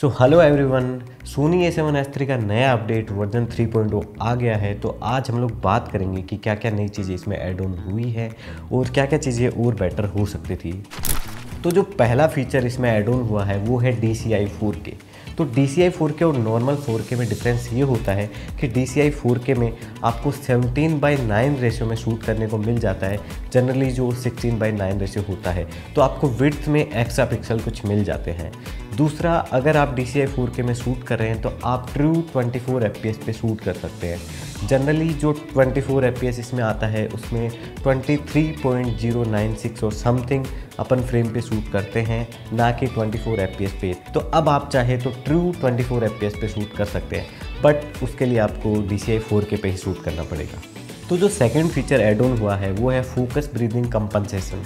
So hello everyone Sony A seven S three का नया update version 3.0 आ गया है। तो आज हम लोग बात करेंगे कि क्या क्या नई चीज़ें इसमें ऐड ऑन हुई है और क्या क्या चीज़ें और बेटर हो सकती थी। तो जो पहला फीचर इसमें ऐड ऑन हुआ है, वो है डी सी आई फोर के तो डी सी आई फोर के और नॉर्मल फोर के में डिफरेंस ये होता है कि डी सी आई फोर के में आपको 17 बाई नाइन रेशियो में शूट करने को मिल जाता है। जनरली जो 16 बाई नाइन रेशियो होता है तो आपको विड्थ में एक्स्ट्रा पिक्सल कुछ मिल जाते हैं। दूसरा, अगर आप डी सी आई फोर के में शूट कर रहे हैं तो आप true 24 four F P shoot कर सकते हैं। जनरली जो 24 फोर एफ़ इसमें आता है, उसमें 23.096 और समथिंग अपन फ्रेम पे शूट करते हैं, ना कि 24 फोर एफ़ पी। तो अब आप चाहे तो ट्रू 24 फोर एफ़ पे शूट कर सकते हैं बट उसके लिए आपको डी सी आई फोर के पे ही शूट करना पड़ेगा। तो जो सेकेंड फीचर एड ऑन हुआ है, वो है फोकस ब्रीदिंग कंपनसेशन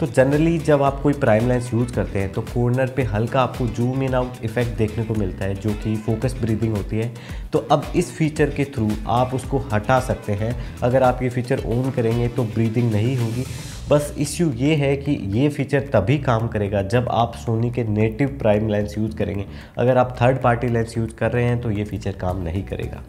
तो जनरली जब आप कोई प्राइम लेंस यूज़ करते हैं तो कॉर्नर पे हल्का आपको जूम इन आउट इफ़ेक्ट देखने को मिलता है, जो कि फोकस ब्रीदिंग होती है। तो अब इस फीचर के थ्रू आप उसको हटा सकते हैं। अगर आप ये फीचर ऑन करेंगे तो ब्रीदिंग नहीं होगी। बस इश्यू ये है कि ये फीचर तभी काम करेगा जब आप सोनी के नेटिव प्राइम लेंस यूज़ करेंगे। अगर आप थर्ड पार्टी लेंस यूज़ कर रहे हैं तो ये फीचर काम नहीं करेगा।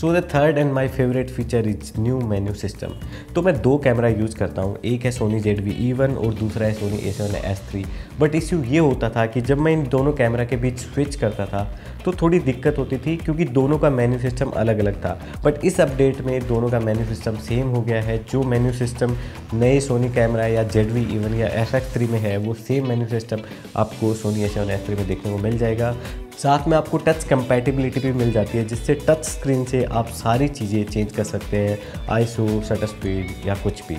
So the third and my favourite feature is new menu system तो मैं दो कैमरा यूज़ करता हूँ। एक है Sony Z V E one और दूसरा है Sony A seven S three but issue ये होता था कि जब मैं इन दोनों कैमरा के बीच स्विच करता था तो थोड़ी दिक्कत होती थी क्योंकि दोनों का मेन्यू सिस्टम अलग अलग था। बट इस अपडेट में दोनों का मेन्यू सिस्टम सेम हो गया है। जो मेन्यू सिस्टम नए सोनी कैमरा या जेड वी इवन या एफ़ एक्स थ्री में है, वो सेम मेन्यू सिस्टम आपको Sony A seven S three में देखने को मिल जाएगा। साथ में आपको टच कंपैटिबिलिटी भी मिल जाती है, जिससे टच स्क्रीन से आप सारी चीज़ें चेंज कर सकते हैं, आईसो शटर स्पीड या कुछ भी।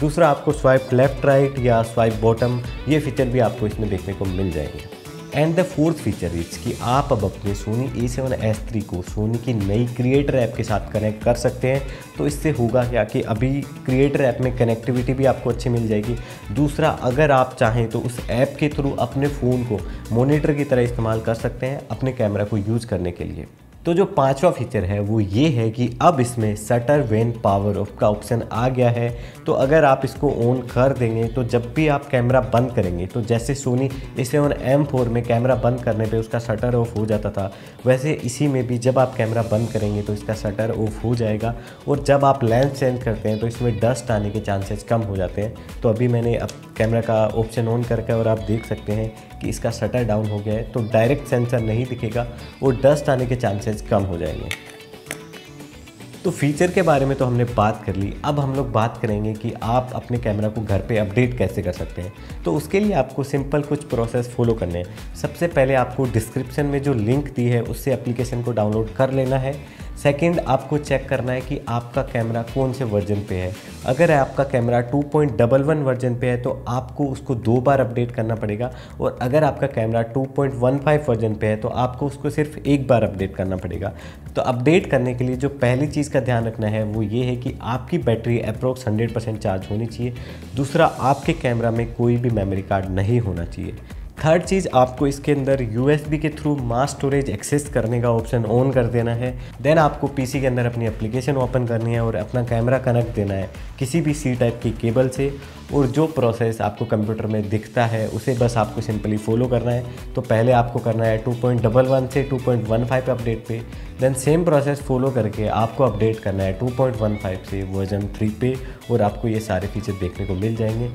दूसरा, आपको स्वाइप लेफ़्ट राइट या स्वाइप बॉटम ये फीचर भी आपको इसमें देखने को मिल जाएँगे। And the fourth feature is कि आप अब अपने Sony A seven S three को सोनी की नई क्रिएटर ऐप के साथ कनेक्ट कर सकते हैं। तो इससे होगा क्या कि अभी क्रिएटर ऐप में कनेक्टिविटी भी आपको अच्छी मिल जाएगी। दूसरा, अगर आप चाहें तो उस ऐप के थ्रू अपने फ़ोन को मोनीटर की तरह इस्तेमाल कर सकते हैं अपने कैमरा को यूज़ करने के लिए। तो जो पांचवा फीचर है, वो ये है कि अब इसमें सटर वेन पावर ऑफ़ का ऑप्शन आ गया है। तो अगर आप इसको ऑन कर देंगे तो जब भी आप कैमरा बंद करेंगे तो जैसे Sony A seven M four में कैमरा बंद करने पे उसका शटर ऑफ़ हो जाता था, वैसे इसी में भी जब आप कैमरा बंद करेंगे तो इसका शटर ऑफ़ हो जाएगा। और जब आप लेंस चेंज करते हैं तो इसमें डस्ट आने के चांसेस कम हो जाते हैं। तो अभी मैंने अब कैमरा का ऑप्शन ऑन करके, और आप देख सकते हैं कि इसका शटर डाउन हो गया है। तो डायरेक्ट सेंसर नहीं दिखेगा, और डस्ट आने के चांसेस कम हो जाएँगे। तो फीचर के बारे में तो हमने बात कर ली। अब हम लोग बात करेंगे कि आप अपने कैमरा को घर पे अपडेट कैसे कर सकते हैं। तो उसके लिए आपको सिंपल कुछ प्रोसेस फॉलो करने हैं। सबसे पहले आपको डिस्क्रिप्शन में जो लिंक दी है, उससे एप्लीकेशन को डाउनलोड कर लेना है। सेकंड आपको चेक करना है कि आपका कैमरा कौन से वर्जन पे है। अगर आपका कैमरा 2.11 वर्जन पे है तो आपको उसको दो बार अपडेट करना पड़ेगा। और अगर आपका कैमरा 2.15 वर्जन पे है तो आपको उसको सिर्फ़ एक बार अपडेट करना पड़ेगा। तो अपडेट करने के लिए जो पहली चीज़ का ध्यान रखना है, वो ये है कि आपकी बैटरी अप्रोक्स हंड्रेड चार्ज होनी चाहिए। दूसरा, आपके कैमरा में कोई भी मेमोरी कार्ड नहीं होना चाहिए। थर्ड चीज़, आपको इसके अंदर यूएसबी के थ्रू मास स्टोरेज एक्सेस करने का ऑप्शन ऑन कर देना है। देन आपको पीसी के अंदर अपनी एप्लीकेशन ओपन करनी है और अपना कैमरा कनेक्ट देना है किसी भी सी टाइप की केबल से। और जो प्रोसेस आपको कंप्यूटर में दिखता है, उसे बस आपको सिंपली फॉलो करना है। तो पहले आपको करना है टू पॉइंट डबल वन से two point one five update पे। देन सेम प्रोसेस फॉलो करके आपको अपडेट करना है टू पॉइंट वन फाइव से वर्जन थ्री पे। और आपको ये सारे फीचर देखने को मिल जाएँगे।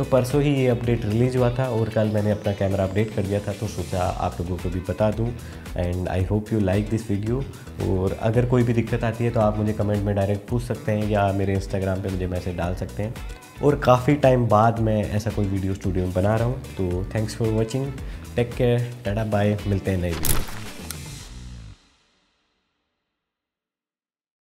तो परसों ही ये अपडेट रिलीज़ हुआ था और कल मैंने अपना कैमरा अपडेट कर दिया था तो सोचा आप लोगों को भी बता दूँ। And I hope you like this video और अगर कोई भी दिक्कत आती है तो आप मुझे कमेंट में डायरेक्ट पूछ सकते हैं या मेरे इंस्टाग्राम पे मुझे मैसेज डाल सकते हैं। और काफ़ी टाइम बाद मैं ऐसा कोई वीडियो स्टूडियो में बना रहा हूँ तो thanks for watching take care tata bye मिलते हैं नई वीडियो